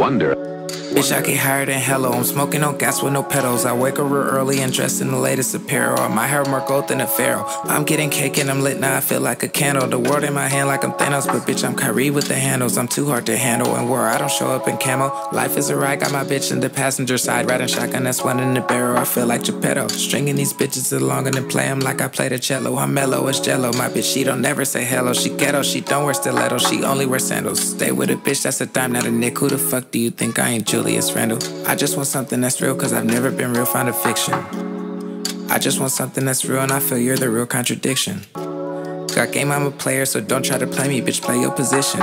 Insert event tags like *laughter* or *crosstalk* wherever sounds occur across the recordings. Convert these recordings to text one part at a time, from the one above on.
wonder. Bitch, I get higher than hello. I'm smoking on gas with no pedals. I wake up real early and dressed in the latest apparel. My hair more gold than a pharaoh. I'm getting cake and I'm lit now. I feel like a candle. The world in my hand like I'm Thanos, but bitch, I'm Kyrie with the handles. I'm too hard to handle. And where I don't show up in camo. Life is a ride. Got my bitch in the passenger side, riding shotgun. That's one in the barrel. I feel like Geppetto. Stringing these bitches along and then play them like I play the cello. I'm mellow as jello. My bitch, she don't never say hello. She ghetto. She don't wear stiletto. She only wear sandals. Stay with a bitch that's a dime, not a nick. Who the fuck do you think I ain't Julius Randle? I just want something that's real, cause I've never been real fond of fiction. I just want something that's real, and I feel you're the real contradiction. Got game, I'm a player, so don't try to play me, bitch, play your position.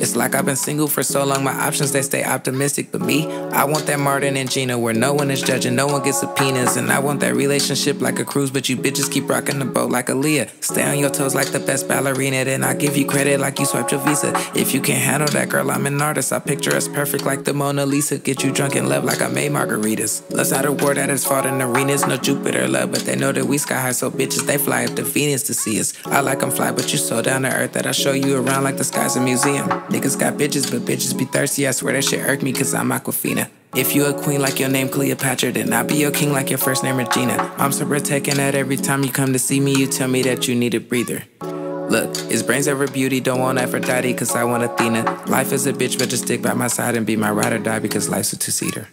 It's like I've been single for so long, my options they stay optimistic. But me, I want that Martin and Gina where no one is judging, no one gets subpoenas. And I want that relationship like a cruise, but you bitches keep rocking the boat like Aaliyah. Stay on your toes like the best ballerina, then I give you credit like you swiped your visa. If you can't handle that, girl, I'm an artist. I picture us perfect like the Mona Lisa. Get you drunk in love like I made margaritas. Love's not a word that has fought in arenas, no Jupiter love, but they know that we sky high, so bitches they fly up to Venus to see us. I like 'em fly, but you so down to earth that I show you around like the sky's a museum. Niggas got bitches, but bitches be thirsty. I swear that shit irk me, cause I'm Aquafina. If you a queen like your name Cleopatra, then I'll be your king like your first name Regina. I'm so taking that every time you come to see me, you tell me that you need a breather. Look, is brains ever beauty? Don't want Aphrodite, cause I want Athena. Life is a bitch, but just stick by my side and be my ride or die because life's a two seater.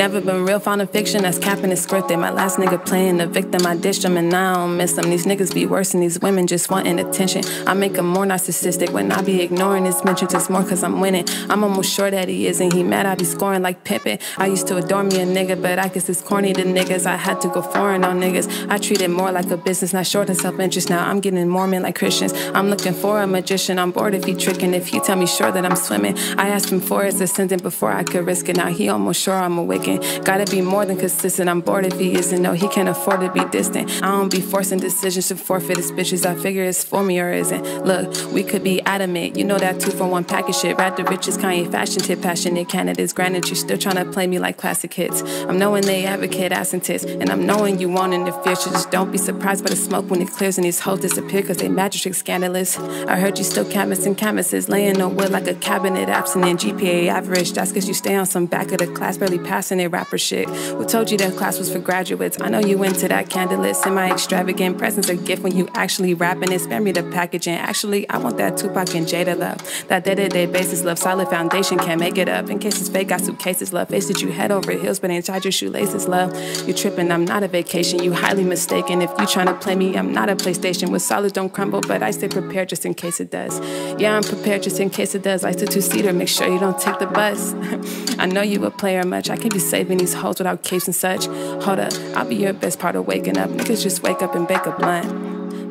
Never been real fond of fiction, that's capping is scripted. My last nigga playing the victim, I dished him and now I don't miss him. These niggas be worse than these women just wanting attention. I make him more narcissistic when I be ignoring his mentions. It's more cause I'm winning. I'm almost sure that he is, and he mad I be scoring like Pippin. I used to adore me a nigga, but I guess it's corny to niggas. I had to go foreign on niggas. I treat it more like a business, not short and self interest. Now I'm getting Mormon like Christians. I'm looking for a magician. I'm bored if he tricking. If he tell me sure that I'm swimming, I asked him for his ascendant before I could risk it. Now he almost sure I'm awakened. Gotta be more than consistent. I'm bored if he isn't. No, he can't afford to be distant. I don't be forcing decisions to forfeit his bitches. I figure it's for me or isn't. Look, we could be adamant. You know that two for one package shit. Rap the richest Kanye fashion tip, passionate candidates. Granted, you still trying to play me like classic hits. I'm knowing they advocate ass and tits, and I'm knowing you won't interfere. So just don't be surprised by the smoke when it clears and these hoes disappear because they magic trick scandalous. I heard you still canvassing canvases, laying on wood like a cabinet, absent in GPA average. That's because you stay on some back of the class, barely passing it rapper shit. Who told you that class was for graduates? I know you went to that candlelit, semi extravagant presents a gift when you actually rapping it. Spare me the packaging. Actually, I want that Tupac and Jada love. That day to day basis love, solid foundation can't make it up. In case it's fake, got suitcases love. Face that you head over heels, but ain't tied your shoelaces love. You tripping, I'm not a vacation. You highly mistaken. If you trying to play me, I'm not a PlayStation. With solids don't crumble, but I stay prepared just in case it does. Yeah, I'm prepared just in case it does. I a two seater, make sure you don't take the bus. *laughs* I know you a player much. I can be saving these hoes without capes and such. Hold up, I'll be your best part of waking up. Niggas just wake up and bake a blunt.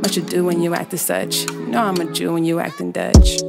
What you do when you act as such? Know I'm a Jew when you acting Dutch.